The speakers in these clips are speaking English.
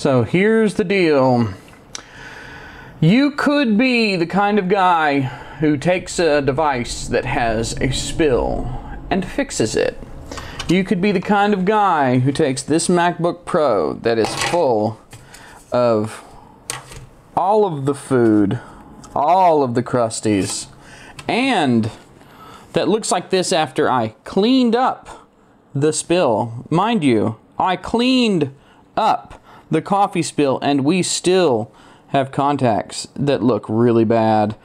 So here's the deal. You could be the kind of guy who takes a device that has a spill and fixes it. You could be the kind of guy who takes this MacBook Pro that is full of all of the food, all of the crusties, and that looks like this after I cleaned up the spill. Mind you, I cleaned up the coffee spill and we still have contacts that look really bad.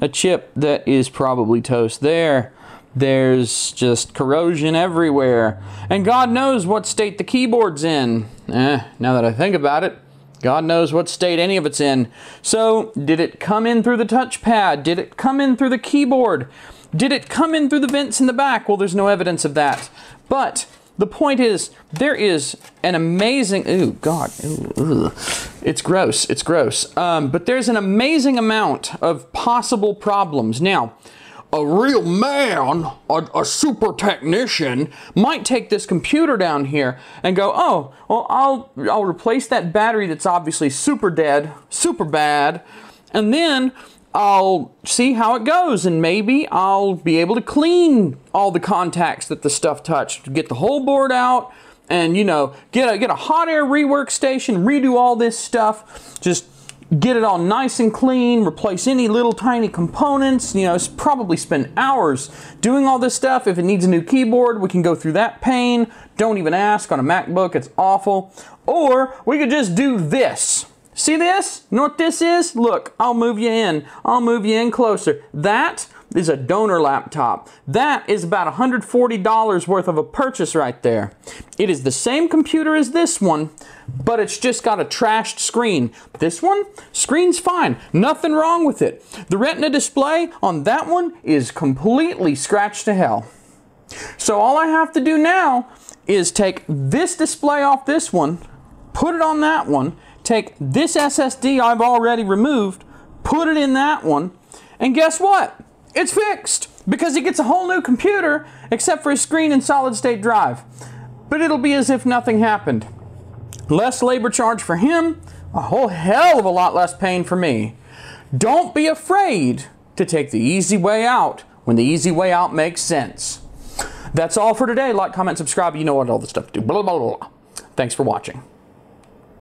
A chip that is probably toast there. There's just corrosion everywhere. And God knows what state the keyboard's in. Eh, now that I think about it, God knows what state any of it's in. So, did it come in through the touchpad? Did it come in through the keyboard? Did it come in through the vents in the back? Well, there's no evidence of that. But the point is, there is an amazing. Ooh, God. Ooh, it's gross. It's gross. Um, but there's an amazing amount of possible problems. Now, a real man, a, a, super technician, might take this computer down here and go, oh, well, I'll, I'll replace that battery that's obviously super dead, super bad, and then I'll see how it goes and maybe I'll be able to clean all the contacts that the stuff touched, get the whole board out and you know, get a get a hot air rework station, redo all this stuff, just get it all nice and clean, replace any little tiny components, you know, probably spend hours doing all this stuff. If it needs a new keyboard, we can go through that pain. Don't even ask on a MacBook, it's awful. Or we could just do this. See this? You know what this is? Look, I'll move you in. I'll move you in closer. That is a donor laptop. That is about $140 worth of a purchase right there. It is the same computer as this one, but it's just got a trashed screen. This one, screen's fine. Nothing wrong with it. The Retina display on that one is completely scratched to hell. So all I have to do now is take this display off this one, put it on that one, take this SSD I've already removed, put it in that one, and guess what? It's fixed because he gets a whole new computer except for a screen and solid state drive. But it'll be as if nothing happened. Less labor charge for him, a whole hell of a lot less pain for me. Don't be afraid to take the easy way out when the easy way out makes sense. That's all for today. Like, comment, subscribe. You know what all the stuff to do. Blah, blah, blah. Thanks for watching.